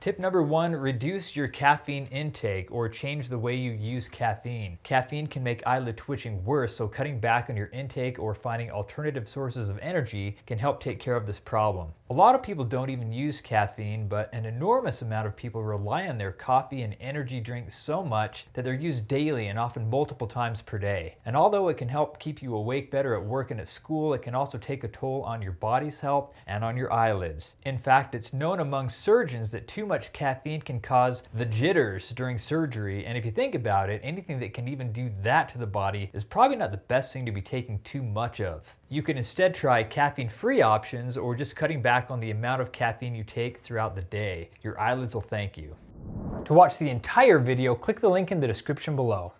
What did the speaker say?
Tip number one, reduce your caffeine intake or change the way you use caffeine. Caffeine can make eyelid twitching worse, so cutting back on your intake or finding alternative sources of energy can help take care of this problem. A lot of people don't even use caffeine, but an enormous amount of people rely on their coffee and energy drinks so much that they're used daily and often multiple times per day. And although it can help keep you awake better at work and at school, it can also take a toll on your body's health and on your eyelids. In fact, it's known among surgeons that too much caffeine can cause the jitters during surgery. And if you think about it, anything that can even do that to the body is probably not the best thing to be taking too much of. You can instead try caffeine-free options or just cutting back on the amount of caffeine you take throughout the day. Your eyelids will thank you. To watch the entire video, click the link in the description below.